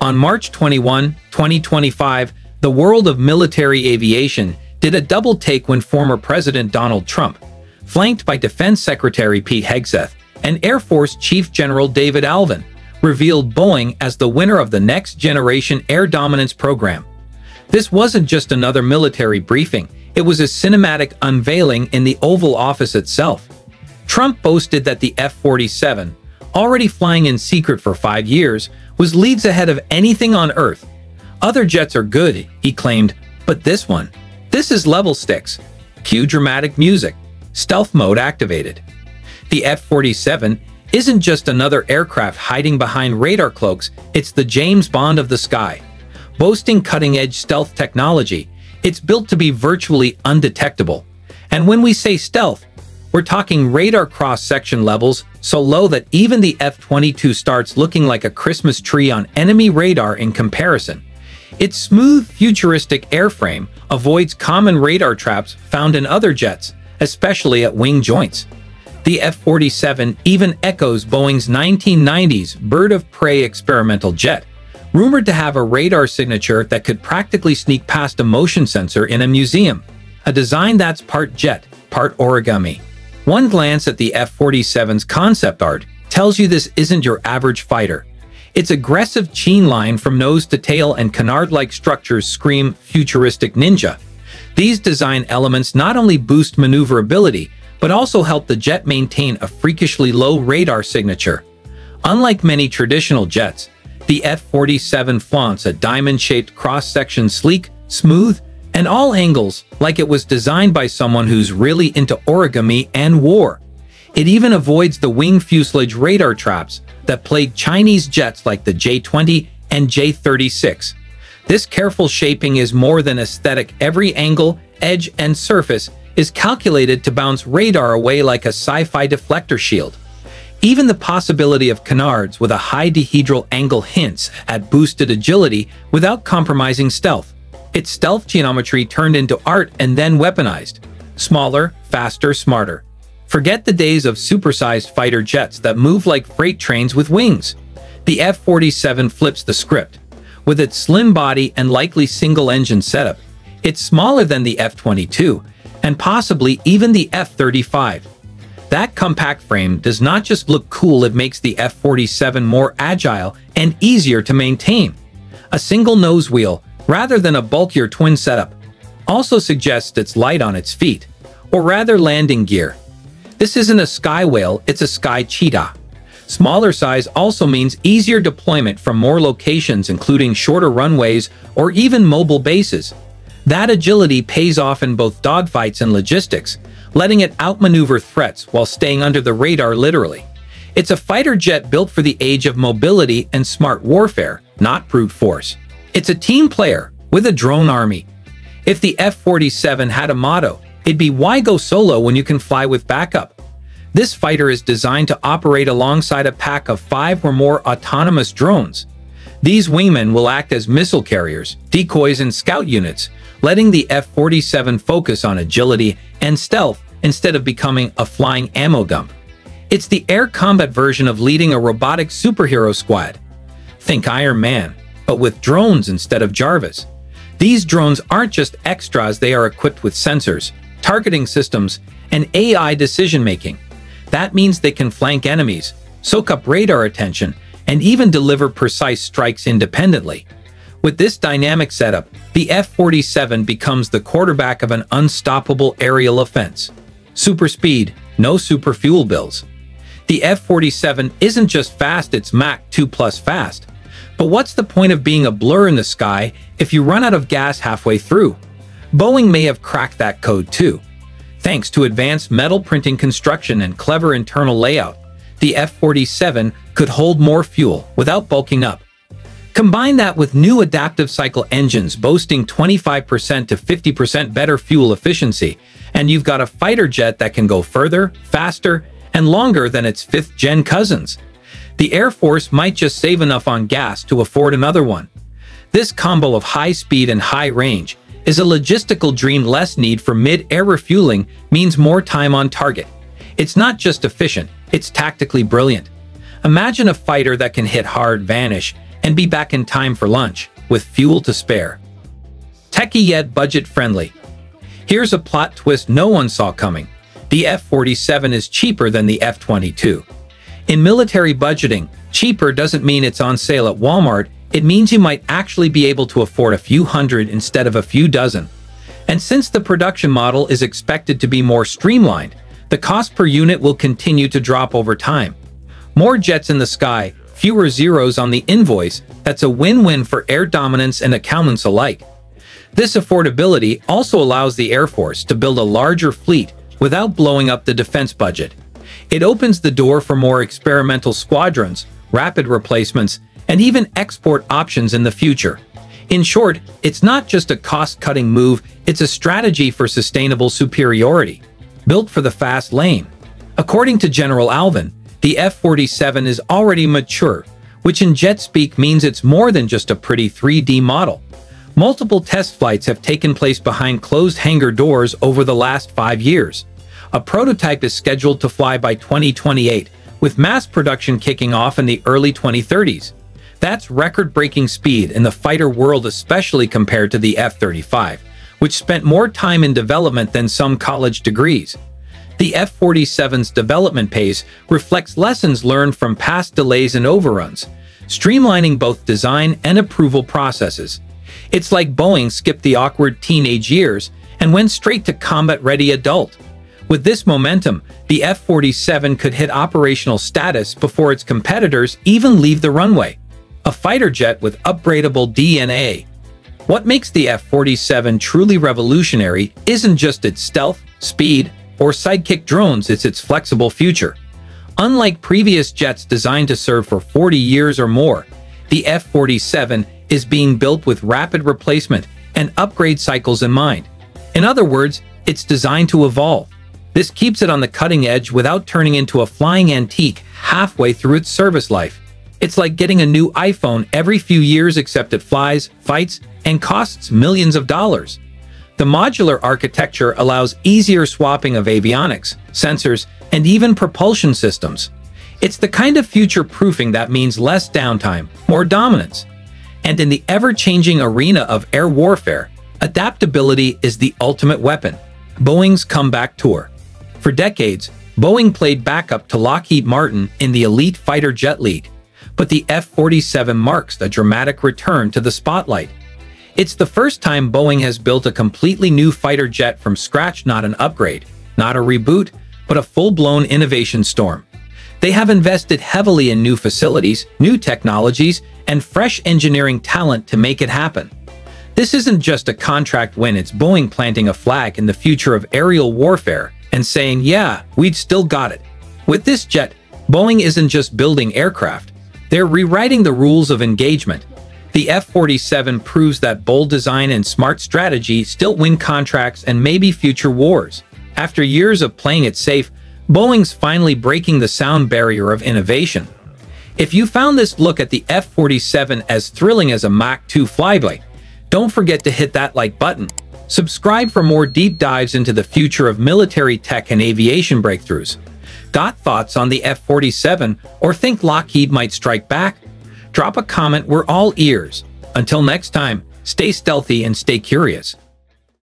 On March 21, 2025, the world of military aviation did a double take when former President Donald Trump, flanked by Defense Secretary Pete Hegseth and Air Force Chief General David Allvin, revealed Boeing as the winner of the Next Generation Air Dominance Program. This wasn't just another military briefing, it was a cinematic unveiling in the Oval Office itself. Trump boasted that the F-47, already flying in secret for five years, was leagues ahead of anything on Earth. Other jets are good, he claimed, but this one, this is level sticks. Cue dramatic music. Stealth mode activated. The F-47 isn't just another aircraft hiding behind radar cloaks, it's the James Bond of the sky. Boasting cutting-edge stealth technology, it's built to be virtually undetectable. And when we say stealth, we're talking radar cross-section levels so low that even the F-22 starts looking like a Christmas tree on enemy radar in comparison. Its smooth, futuristic airframe avoids common radar traps found in other jets, especially at wing joints. The F-47 even echoes Boeing's 1990s bird of prey experimental jet, rumored to have a radar signature that could practically sneak past a motion sensor in a museum, a design that's part jet, part origami. One glance at the F-47's concept art tells you this isn't your average fighter. Its aggressive chin line from nose to tail and canard-like structures scream futuristic ninja. These design elements not only boost maneuverability, but also help the jet maintain a freakishly low radar signature. Unlike many traditional jets, the F-47 flaunts a diamond-shaped cross-section sleek, smooth, and all angles like it was designed by someone who's really into origami and war. It even avoids the wing fuselage radar traps that plague Chinese jets like the J-20 and J-36. This careful shaping is more than aesthetic. Every angle, edge, and surface is calculated to bounce radar away like a sci-fi deflector shield. Even the possibility of canards with a high dihedral angle hints at boosted agility without compromising stealth. It's stealth geometry turned into art and then weaponized. Smaller, faster, smarter. Forget the days of supersized fighter jets that move like freight trains with wings. The F-47 flips the script. With its slim body and likely single-engine setup, it's smaller than the F-22 and possibly even the F-35. That compact frame does not just look cool, it makes the F-47 more agile and easier to maintain. A single nose wheel, rather than a bulkier twin setup, also suggests it's light on its feet, or rather landing gear. This isn't a sky whale, it's a sky cheetah. Smaller size also means easier deployment from more locations including shorter runways or even mobile bases. That agility pays off in both dogfights and logistics, letting it outmaneuver threats while staying under the radar literally. It's a fighter jet built for the age of mobility and smart warfare, not brute force. It's a team player with a drone army. If the F-47 had a motto, it'd be why go solo when you can fly with backup. This fighter is designed to operate alongside a pack of five or more autonomous drones. These wingmen will act as missile carriers, decoys, and scout units, letting the F-47 focus on agility and stealth instead of becoming a flying ammo dump. It's the air combat version of leading a robotic superhero squad. Think Iron Man, but with drones instead of Jarvis. These drones aren't just extras, they are equipped with sensors, targeting systems, and AI decision-making. That means they can flank enemies, soak up radar attention, and even deliver precise strikes independently. With this dynamic setup, the F-47 becomes the quarterback of an unstoppable aerial offense. Super speed, no super fuel bills. The F-47 isn't just fast, it's Mach 2 plus fast. But what's the point of being a blur in the sky if you run out of gas halfway through? Boeing may have cracked that code too. Thanks to advanced metal printing construction and clever internal layout, the F-47 could hold more fuel without bulking up. Combine that with new adaptive cycle engines boasting 25% to 50% better fuel efficiency, and you've got a fighter jet that can go further, faster, and longer than its fifth-gen cousins. The Air Force might just save enough on gas to afford another one. This combo of high speed and high range is a logistical dream less need for mid-air refueling means more time on target. It's not just efficient, it's tactically brilliant. Imagine a fighter that can hit hard, vanish, and be back in time for lunch, with fuel to spare. Techie yet budget-friendly. Here's a plot twist no one saw coming. The F-47 is cheaper than the F-22. In military budgeting, cheaper doesn't mean it's on sale at Walmart, it means you might actually be able to afford a few hundred instead of a few dozen. And since the production model is expected to be more streamlined, the cost per unit will continue to drop over time. More jets in the sky, fewer zeros on the invoice, that's a win-win for air dominance and accountants alike. This affordability also allows the Air Force to build a larger fleet without blowing up the defense budget. It opens the door for more experimental squadrons, rapid replacements, and even export options in the future. In short, it's not just a cost-cutting move, it's a strategy for sustainable superiority, built for the fast lane. According to General Allvin, the F-47 is already mature, which in jet speak means it's more than just a pretty 3D model. Multiple test flights have taken place behind closed hangar doors over the last five years. A prototype is scheduled to fly by 2028, with mass production kicking off in the early 2030s. That's record-breaking speed in the fighter world especially compared to the F-35, which spent more time in development than some college degrees. The F-47's development pace reflects lessons learned from past delays and overruns, streamlining both design and approval processes. It's like Boeing skipped the awkward teenage years and went straight to combat-ready adult. With this momentum, the F-47 could hit operational status before its competitors even leave the runway a fighter jet with upgradable DNA. What makes the F-47 truly revolutionary isn't just its stealth, speed, or sidekick drones, it's its flexible future. Unlike previous jets designed to serve for 40 years or more, the F-47 is being built with rapid replacement and upgrade cycles in mind. In other words, it's designed to evolve. This keeps it on the cutting edge without turning into a flying antique halfway through its service life. It's like getting a new iPhone every few years except it flies, fights, and costs millions of dollars. The modular architecture allows easier swapping of avionics, sensors, and even propulsion systems. It's the kind of future-proofing that means less downtime, more dominance. And in the ever-changing arena of air warfare, adaptability is the ultimate weapon. Boeing's comeback tour. For decades, Boeing played backup to Lockheed Martin in the elite fighter jet league but the F-47 marks a dramatic return to the spotlight. It's the first time Boeing has built a completely new fighter jet from scratch not an upgrade, not a reboot, but a full-blown innovation storm. They have invested heavily in new facilities, new technologies, and fresh engineering talent to make it happen. This isn't just a contract win, it's Boeing planting a flag in the future of aerial warfare and saying, yeah, we'd still got it. With this jet, Boeing isn't just building aircraft, they're rewriting the rules of engagement. The F-47 proves that bold design and smart strategy still win contracts and maybe future wars. After years of playing it safe, Boeing's finally breaking the sound barrier of innovation. If you found this look at the F-47 as thrilling as a Mach 2 flyby, don't forget to hit that like button. Subscribe for more deep dives into the future of military tech and aviation breakthroughs. Got thoughts on the F-47 or think Lockheed might strike back? Drop a comment, we're all ears. Until next time, stay stealthy and stay curious.